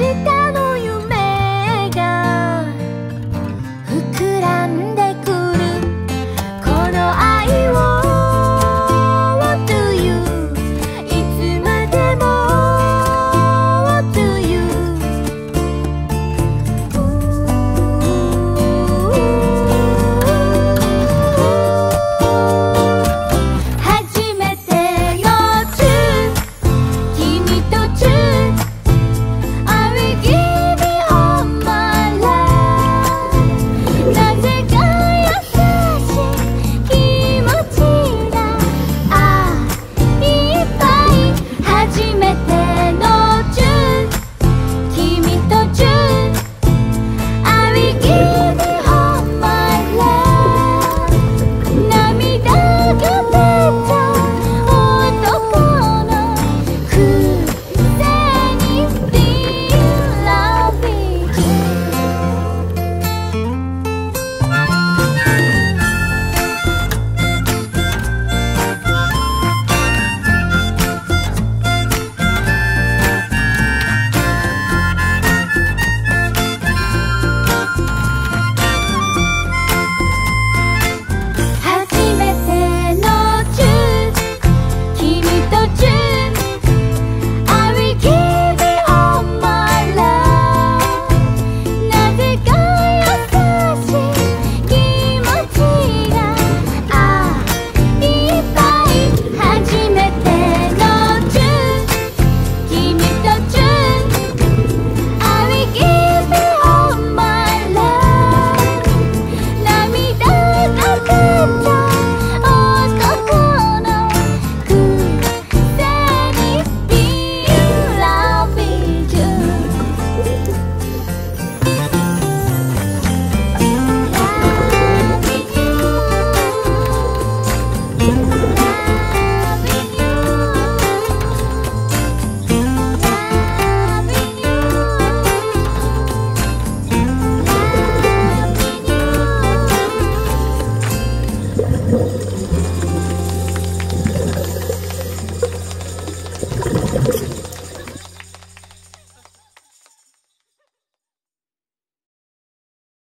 した